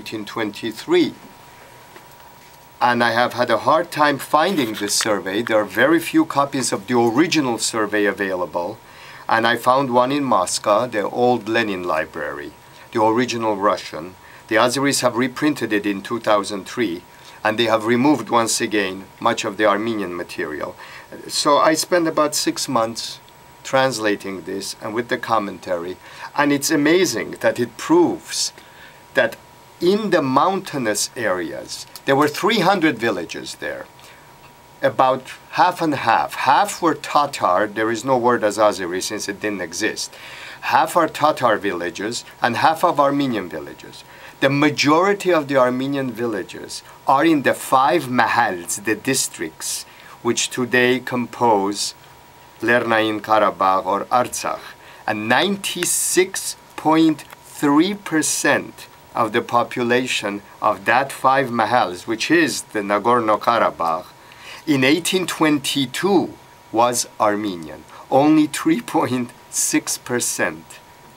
1823. And I have had a hard time finding this survey. There are very few copies of the original survey available. And I found one in Moscow, the old Lenin library, the original Russian. The Azeris have reprinted it in 2003, and they have removed once again much of the Armenian material. So I spent about six months translating this and with the commentary. And it's amazing that it proves that in the mountainous areas, there were 300 villages there. About half and half. Half were Tatar, there is no word as Azeri since it didn't exist. Half are Tatar villages and half of Armenian villages. The majority of the Armenian villages are in the five mahals, the districts, which today compose Lernayin Karabakh or Artsakh. And 96.3% of the population of that five mahals, which is the Nagorno-Karabakh, in 1822 was Armenian. Only 3.6%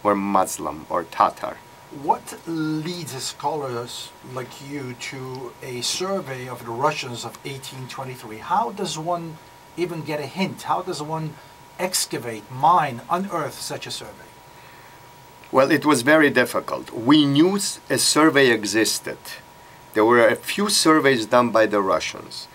were Muslim or Tatar. What leads scholars like you to a survey of the Russians of 1823? How does one even get a hint? How does one excavate, mine, unearth such a survey? Well, it was very difficult. We knew a survey existed. There were a few surveys done by the Russians.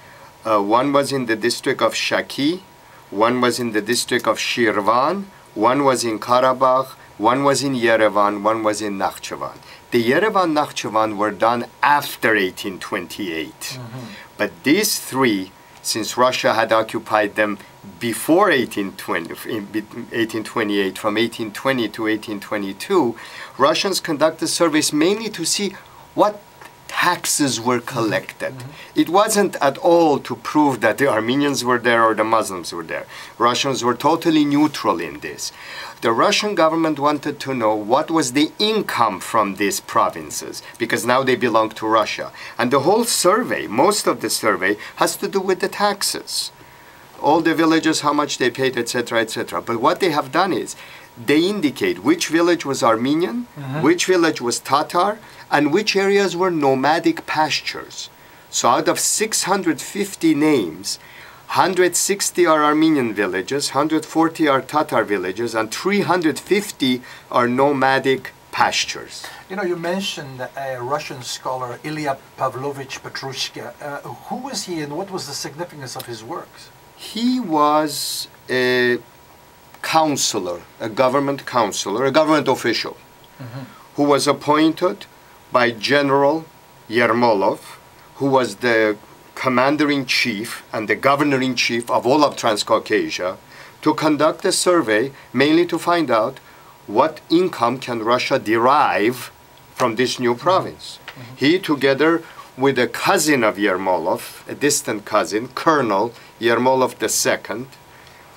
Uh, one was in the district of Shaki, one was in the district of Shirvan, one was in Karabakh, one was in Yerevan, one was in Nakhchivan. The Yerevan Nakhchivan were done after 1828. Mm-hmm. But these three, since Russia had occupied them before 1820, 1828, from 1820 to 1822, Russians conducted surveys mainly to see what taxes were collected. Mm -hmm. It wasn't at all to prove that the Armenians were there or the Muslims were there. Russians were totally neutral in this. The Russian government wanted to know what was the income from these provinces, because now they belong to Russia. And the whole survey, most of the survey, has to do with the taxes. All the villages, how much they paid, etc., etc. But what they have done is, they indicate which village was Armenian, mm -hmm. which village was Tatar, and which areas were nomadic pastures. So out of 650 names, 160 are Armenian villages, 140 are Tatar villages, and 350 are nomadic pastures. You know, you mentioned a Russian scholar, Ilya Pavlovich Petrushka. Uh, who was he and what was the significance of his works? He was a counselor, a government counselor, a government official, mm -hmm. who was appointed by General Yermolov, who was the commander-in-chief and the governor-in-chief of all of Transcaucasia, to conduct a survey mainly to find out what income can Russia derive from this new province. Mm -hmm. He, together with a cousin of Yermolov, a distant cousin, Colonel Yermolov II,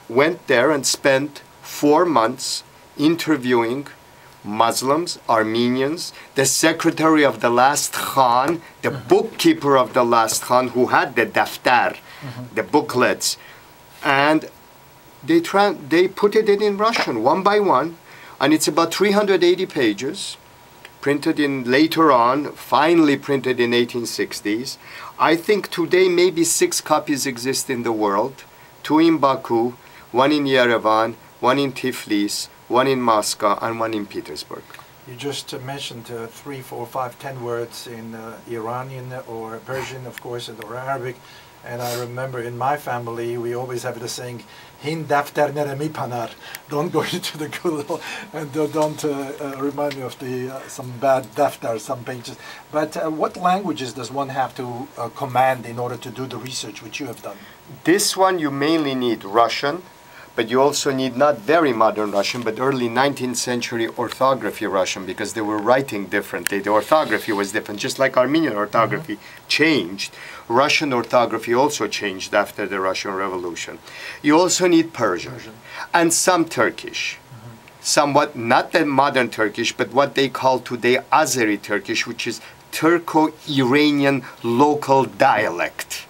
went there and spent four months interviewing Muslims, Armenians, the secretary of the last Khan, the mm -hmm. bookkeeper of the last Khan who had the daftar, mm -hmm. the booklets, and they, they put it in Russian one by one, and it's about 380 pages, printed in later on, finally printed in 1860s. I think today maybe six copies exist in the world, two in Baku, one in Yerevan, one in Tiflis, one in Moscow, and one in Petersburg. You just uh, mentioned uh, three, four, five, ten words in uh, Iranian or Persian, of course, or Arabic. And I remember in my family, we always have the saying, Hin daftar panar. Don't go into the Google and don't uh, uh, remind me of the uh, some bad daftar, some pages. But what languages does one have to command in order to do the research which you have done? This one you mainly need Russian, but you also need not very modern Russian, but early 19th century orthography Russian because they were writing differently. The orthography was different, just like Armenian orthography mm -hmm. changed. Russian orthography also changed after the Russian Revolution. You also need Persian, Persian. and some Turkish. Mm-hmm. Somewhat, not the modern Turkish, but what they call today Azeri Turkish, which is Turco-Iranian local dialect.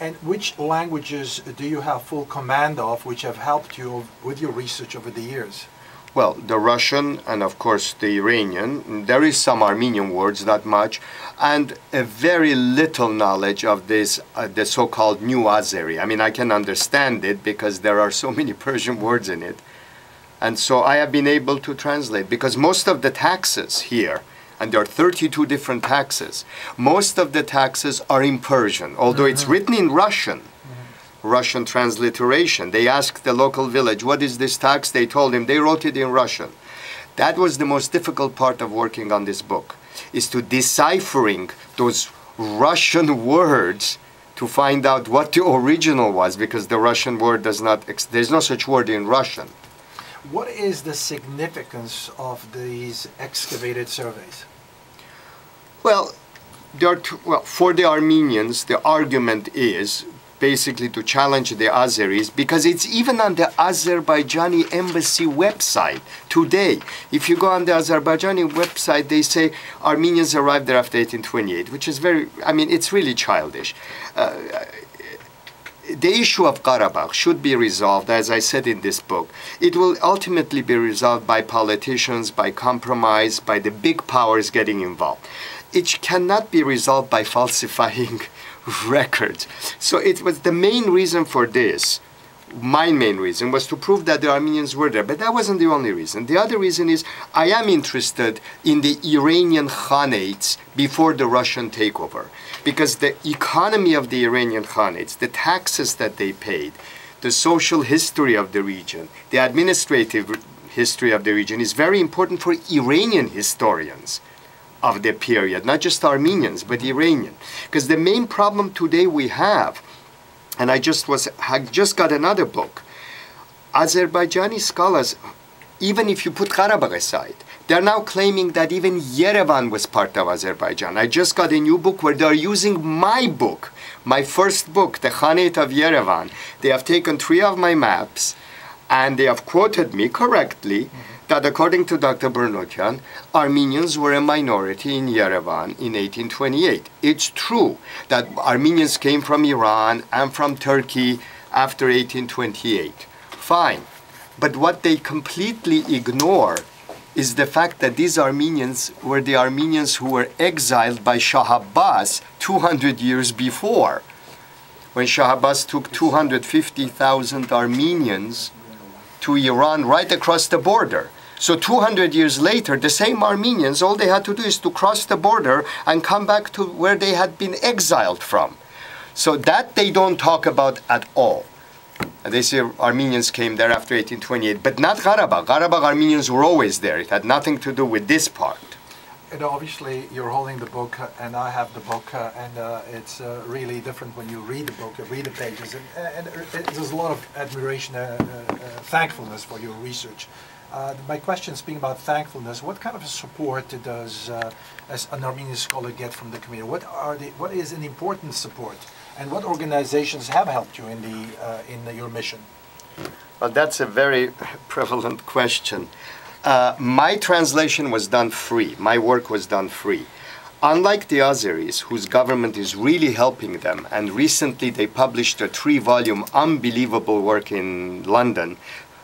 And which languages do you have full command of which have helped you with your research over the years? Well, the Russian and of course the Iranian. There is some Armenian words, not much, and a very little knowledge of this, uh, the so-called New Azeri. I mean, I can understand it because there are so many Persian words in it. And so I have been able to translate because most of the taxes here, and there are 32 different taxes, most of the taxes are in Persian, although mm -hmm. it's mm-hmm. written in Russian. Russian transliteration. They asked the local village, what is this tax? They told him, they wrote it in Russian. That was the most difficult part of working on this book, is to deciphering those Russian words to find out what the original was, because the Russian word does not, there's no such word in Russian. What is the significance of these excavated surveys? Well, there are two, well, for the Armenians, the argument is basically to challenge the Azeris because it's even on the Azerbaijani embassy website today. If you go on the Azerbaijani website, they say Armenians arrived there after 1828, which is very, I mean, it's really childish. Uh, the issue of Karabakh should be resolved, as I said in this book. It will ultimately be resolved by politicians, by compromise, by the big powers getting involved. It cannot be resolved by falsifying records. So it was the main reason for this. My main reason was to prove that the Armenians were there, but that wasn't the only reason. The other reason is I am interested in the Iranian Khanates before the Russian takeover, because the economy of the Iranian Khanates, the taxes that they paid, the social history of the region, the administrative history of the region is very important for Iranian historians of the period, not just Armenians, but Iranian. Because the main problem today we have, and I just was I just got another book, Azerbaijani scholars, even if you put Karabakh aside, they're now claiming that even Yerevan was part of Azerbaijan. I just got a new book where they're using my book, my first book, The Khanate of Yerevan. They have taken three of my maps and they have quoted me correctly. Mm -hmm that according to Dr. Bournoutian, Armenians were a minority in Yerevan in 1828. It's true that Armenians came from Iran and from Turkey after 1828. Fine. But what they completely ignore is the fact that these Armenians were the Armenians who were exiled by Shah Abbas 200 years before. When Shah Abbas took 250,000 Armenians to Iran right across the border. So 200 years later, the same Armenians, all they had to do is to cross the border and come back to where they had been exiled from. So that they don't talk about at all. And they say Armenians came there after 1828, but not Karabakh. Karabakh Armenians were always there. It had nothing to do with this part. And obviously, you're holding the book, uh, and I have the book, uh, and uh, it's uh, really different when you read the book, you read the pages, and, and there's a lot of admiration, uh, uh, thankfulness for your research. Uh, my question, is being about thankfulness, what kind of support does uh, as an Armenian scholar get from the community? What are the, what is an important support, and what organizations have helped you in the uh, in the, your mission? Well, that's a very prevalent question. Uh, my translation was done free. My work was done free. Unlike the Azeris, whose government is really helping them, and recently they published a three-volume unbelievable work in London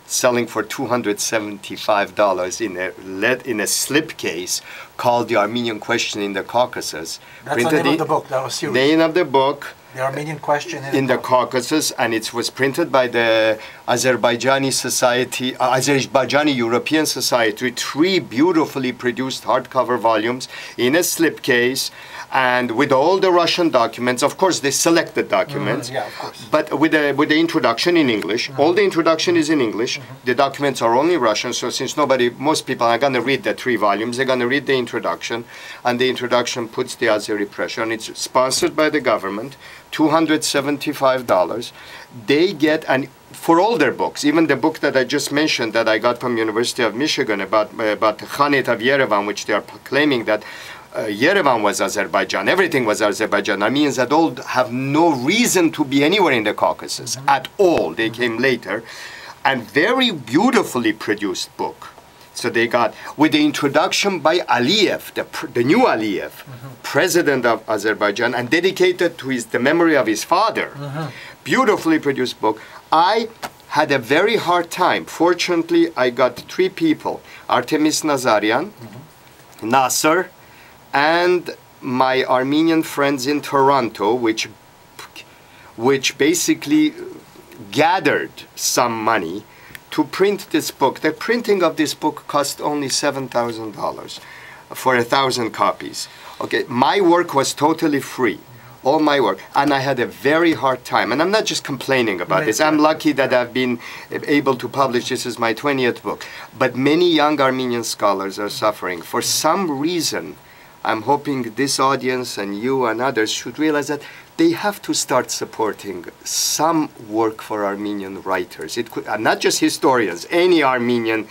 selling for $275 in a lead, in a slipcase called The Armenian Question in the Caucasus. That's the name of the book. That was serious. Name of the book. The Armenian Question in, in the Caucasus, and it was printed by the Azerbaijani Society, uh, Azerbaijani European Society, three beautifully produced hardcover volumes in a slipcase and with all the Russian documents, of course, they selected documents, mm, yeah, of course. but with the, with the introduction in English. Mm. All the introduction is in English. Mm-hmm. The documents are only Russian, so since nobody, most people are going to read the three volumes, they're going to read the introduction, and the introduction puts the Azeri pressure, and it's sponsored by the government, $275. They get an for all their books, even the book that I just mentioned that I got from University of Michigan about about the Khanate of Yerevan, which they are claiming that uh, Yerevan was Azerbaijan, everything was Azerbaijan. Armenians at all have no reason to be anywhere in the Caucasus mm-hmm. at all. They came later. And very beautifully produced book. So they got, with the introduction by Aliyev, the, the new Aliyev, mm-hmm. president of Azerbaijan, and dedicated to his, the memory of his father. Mm-hmm. Beautifully produced book. I had a very hard time. Fortunately, I got three people Artemis Nazarian, mm-hmm. Nasser, and my Armenian friends in Toronto, which, which basically gathered some money to print this book. The printing of this book cost only $7,000 for a thousand copies. Okay, my work was totally free all my work and i had a very hard time and i'm not just complaining about this. I'm lucky that i've been able to publish this is my 20th book. But many young armenian scholars are suffering. For some reason i'm hoping this audience and you and others should realize that they have to start supporting some work for armenian writers. It could not just historians any armenian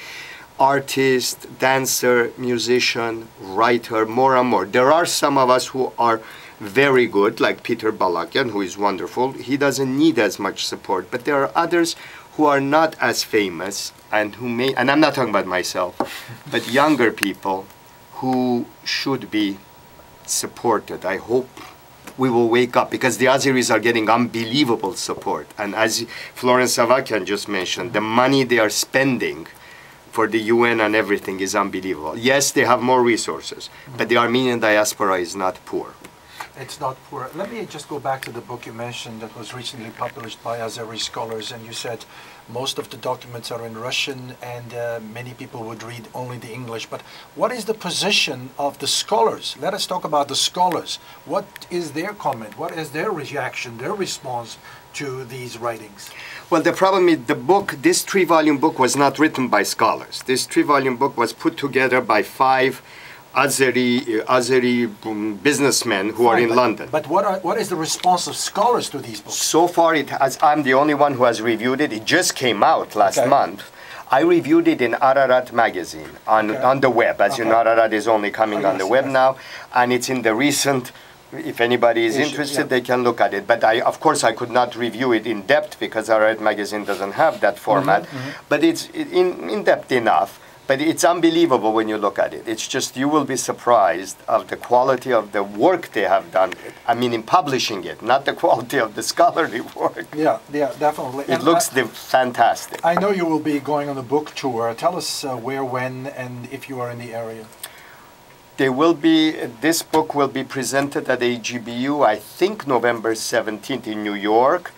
artist dancer musician writer more and more. There are some of us who are very good, like Peter Balakian, who is wonderful. He doesn't need as much support, but there are others who are not as famous and who may, and I'm not talking about myself, but younger people who should be supported. I hope we will wake up because the Azeris are getting unbelievable support. And as Florence Avakian just mentioned, the money they are spending for the UN and everything is unbelievable. Yes, they have more resources, but the Armenian diaspora is not poor. It's not poor. Let me just go back to the book you mentioned that was recently published by Azeri scholars, and you said most of the documents are in Russian and uh, many people would read only the English. But what is the position of the scholars? Let us talk about the scholars. What is their comment? What is their reaction, their response to these writings? Well, the problem is the book, this three volume book, was not written by scholars. This three volume book was put together by five Azeri, Azeri um, businessmen who Fine, are in but, London. But what, are, what is the response of scholars to these books? So far, it has, I'm the only one who has reviewed it. It just came out last okay. month. I reviewed it in Ararat magazine on, okay. on the web. As okay. you know, Ararat is only coming oh, on yes, the web yes. now, and it's in the recent. If anybody is Issue, interested, yeah. they can look at it. But I, of course, I could not review it in depth because Ararat magazine doesn't have that format. Mm -hmm, mm -hmm. But it's in, in depth enough but it's unbelievable when you look at it. It's just you will be surprised of the quality of the work they have done. I mean, in publishing it, not the quality of the scholarly work. Yeah, yeah, definitely. It and looks I, fantastic. I know you will be going on the book tour. Tell us uh, where, when, and if you are in the area. There will be, this book will be presented at AGBU, I think November 17th in New York.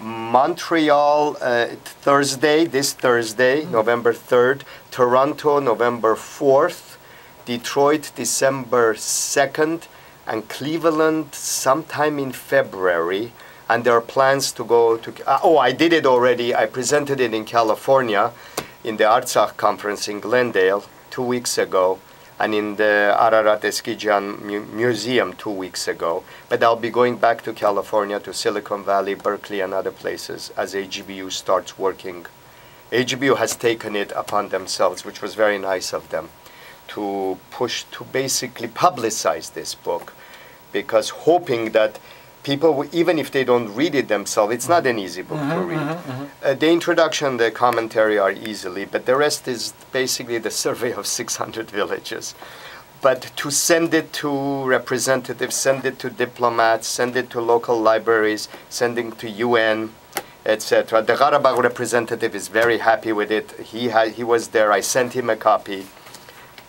Montreal uh, Thursday, this Thursday, mm. November 3rd, Toronto November 4th, Detroit December 2nd, and Cleveland sometime in February. And there are plans to go to, uh, oh, I did it already. I presented it in California in the Artsakh conference in Glendale two weeks ago and in the Ararat Eskijian Mu Museum two weeks ago. But I'll be going back to California, to Silicon Valley, Berkeley, and other places as AGBU starts working. AGBU has taken it upon themselves, which was very nice of them, to push, to basically publicize this book, because hoping that people, even if they don't read it themselves, it's not an easy book mm -hmm, to read. Mm -hmm, mm -hmm. Uh, the introduction, the commentary are easily, but the rest is basically the survey of 600 villages. But to send it to representatives, send it to diplomats, send it to local libraries, sending to UN, etc. The Karabakh representative is very happy with it. He, he was there. I sent him a copy.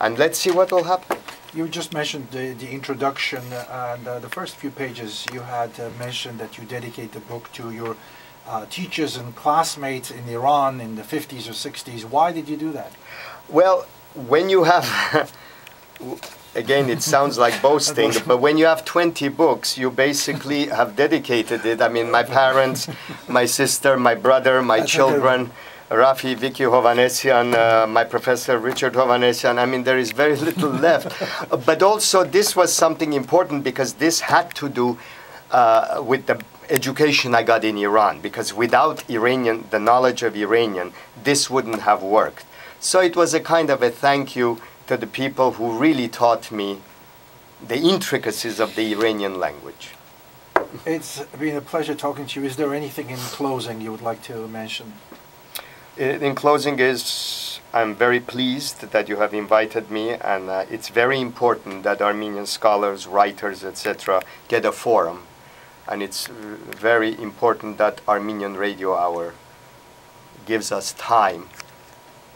And let's see what will happen. You just mentioned the, the introduction and uh, the first few pages you had uh, mentioned that you dedicate the book to your uh, teachers and classmates in Iran in the 50s or 60s. Why did you do that? Well, when you have, again, it sounds like boasting, but when you have 20 books, you basically have dedicated it. I mean, my parents, my sister, my brother, my children. Rafi, Vicky Hovannisian, uh, my professor Richard Hovannisian. I mean, there is very little left. but also, this was something important because this had to do uh, with the education I got in Iran. Because without Iranian, the knowledge of Iranian, this wouldn't have worked. So it was a kind of a thank you to the people who really taught me the intricacies of the Iranian language. It's been a pleasure talking to you. Is there anything in closing you would like to mention? In closing is I'm very pleased that you have invited me and uh, it's very important that Armenian scholars, writers, etc. get a forum and it's very important that Armenian Radio Hour gives us time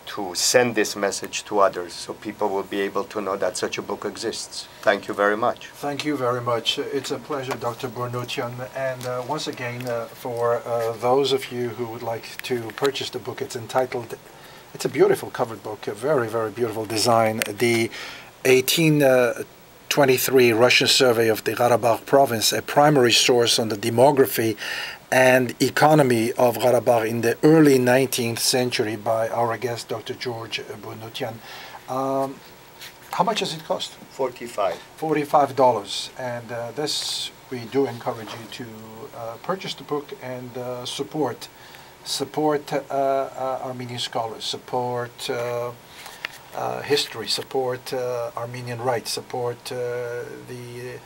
to send this message to others so people will be able to know that such a book exists. Thank you very much. Thank you very much. It's a pleasure, Dr. Bournoutian. And uh, once again, uh, for uh, those of you who would like to purchase the book, it's entitled, it's a beautiful covered book, a very, very beautiful design. The 1823 Russian survey of the Karabakh province, a primary source on the demography and economy of Karabakh in the early 19th century by our guest, Dr. George Bournoutian. Um, how much does it cost? 45. $45. And uh, this, we do encourage you to uh, purchase the book and uh, support. Support uh, uh, Armenian scholars, support uh, history, support uh, Armenian rights, support uh, the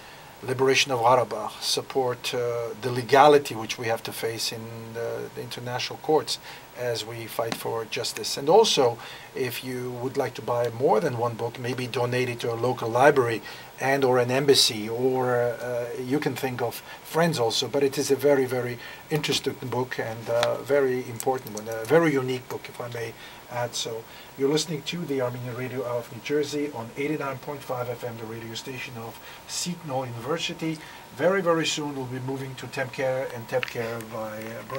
liberation of Karabakh, support uh, the legality which we have to face in the, the international courts as we fight for justice. And also, if you would like to buy more than one book, maybe donate it to a local library and or an embassy, or uh, you can think of friends also. But it is a very, very interesting book and uh, very important one, a very unique book, if I may add so. You're listening to the Armenian Radio of New Jersey on 89.5 FM, the radio station of Seton Hall University. Very, very soon we'll be moving to Temcare and Tepcare by uh,